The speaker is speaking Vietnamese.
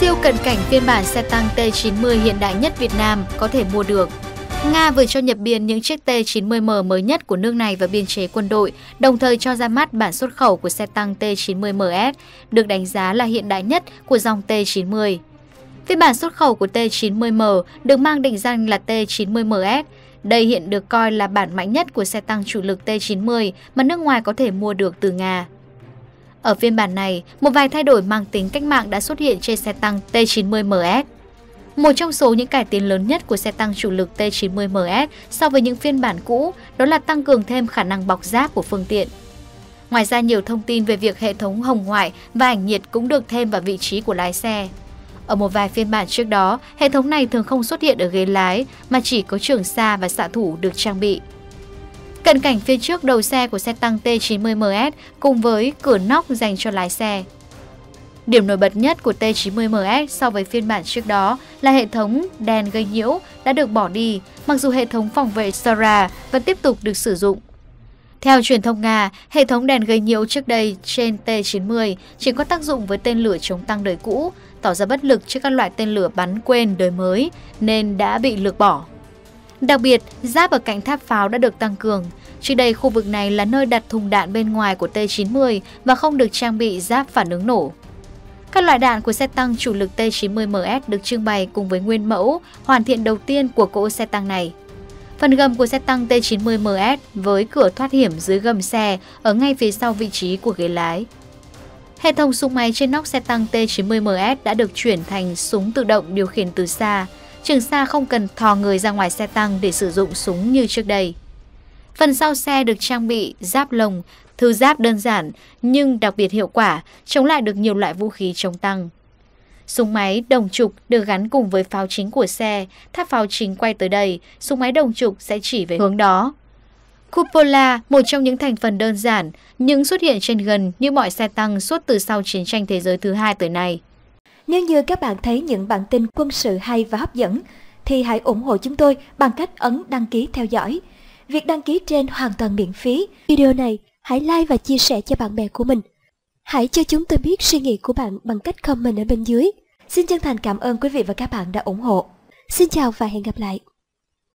Siêu cận cảnh phiên bản xe tăng T90 hiện đại nhất Việt Nam có thể mua được. Nga vừa cho nhập biên những chiếc T-90M mới nhất của nước này vào biên chế quân đội, đồng thời cho ra mắt bản xuất khẩu của xe tăng T-90MS, được đánh giá là hiện đại nhất của dòng T-90. Phiên bản xuất khẩu của T-90M được mang định danh là T-90MS. Đây hiện được coi là bản mạnh nhất của xe tăng chủ lực T-90 mà nước ngoài có thể mua được từ Nga. Ở phiên bản này, một vài thay đổi mang tính cách mạng đã xuất hiện trên xe tăng T-90MS. Một trong số những cải tiến lớn nhất của xe tăng chủ lực T-90MS so với những phiên bản cũ đó là tăng cường thêm khả năng bọc giáp của phương tiện. Ngoài ra nhiều thông tin về việc hệ thống hồng ngoại và ảnh nhiệt cũng được thêm vào vị trí của lái xe. Ở một vài phiên bản trước đó, hệ thống này thường không xuất hiện ở ghế lái mà chỉ có trường xa và xạ thủ được trang bị. Cận cảnh phía trước đầu xe của xe tăng T90MS cùng với cửa nóc dành cho lái xe. Điểm nổi bật nhất của T90MS so với phiên bản trước đó là hệ thống đèn gây nhiễu đã được bỏ đi, mặc dù hệ thống phòng vệ Sora vẫn tiếp tục được sử dụng. Theo truyền thông Nga, hệ thống đèn gây nhiễu trước đây trên T-90 chỉ có tác dụng với tên lửa chống tăng đời cũ, tỏ ra bất lực trước các loại tên lửa bắn quên đời mới nên đã bị lược bỏ. Đặc biệt, giáp ở cạnh tháp pháo đã được tăng cường. Trước đây khu vực này là nơi đặt thùng đạn bên ngoài của T-90 và không được trang bị giáp phản ứng nổ. Các loại đạn của xe tăng chủ lực T-90MS được trưng bày cùng với nguyên mẫu hoàn thiện đầu tiên của cỗ xe tăng này. Phần gầm của xe tăng T-90MS với cửa thoát hiểm dưới gầm xe ở ngay phía sau vị trí của ghế lái. Hệ thống súng máy trên nóc xe tăng T-90MS đã được chuyển thành súng tự động điều khiển từ xa. Trường Sa không cần thò người ra ngoài xe tăng để sử dụng súng như trước đây. Phần sau xe được trang bị giáp lồng, thứ giáp đơn giản nhưng đặc biệt hiệu quả, chống lại được nhiều loại vũ khí chống tăng. Súng máy đồng trục được gắn cùng với pháo chính của xe, tháp pháo chính quay tới đây, súng máy đồng trục sẽ chỉ về hướng đó. Cupola, một trong những thành phần đơn giản, nhưng xuất hiện trên gần như mọi xe tăng suốt từ sau chiến tranh thế giới thứ hai tới nay. Nếu như các bạn thấy những bản tin quân sự hay và hấp dẫn, thì hãy ủng hộ chúng tôi bằng cách ấn đăng ký theo dõi. Việc đăng ký trên hoàn toàn miễn phí. Video này hãy like và chia sẻ cho bạn bè của mình. Hãy cho chúng tôi biết suy nghĩ của bạn bằng cách comment ở bên dưới. Xin chân thành cảm ơn quý vị và các bạn đã ủng hộ. Xin chào và hẹn gặp lại.